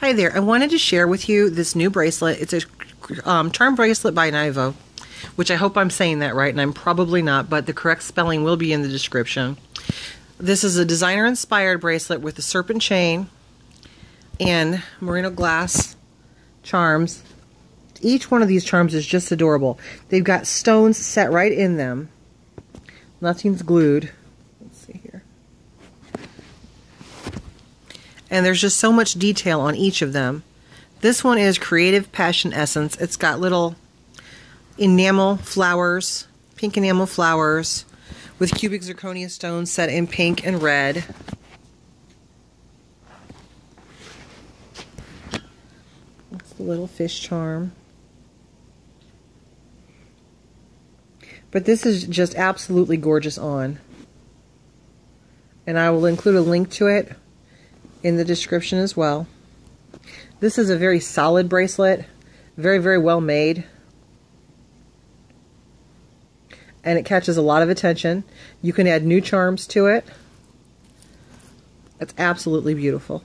Hi there. I wanted to share with you this new bracelet. It's a um, charm bracelet by Naivo, which I hope I'm saying that right, and I'm probably not, but the correct spelling will be in the description. This is a designer inspired bracelet with a serpent chain and Murano glass charms. Each one of these charms is just adorable. They've got stones set right in them. Nothing's glued. And there's just so much detail on each of them. This one is Creative Passion Essence. It's got little enamel flowers, pink enamel flowers, with cubic zirconia stones set in pink and red. That's the little fish charm. But this is just absolutely gorgeous on. And I will include a link to it in the description as well. This is a very solid bracelet. Very, very well made. And it catches a lot of attention. You can add new charms to it. It's absolutely beautiful.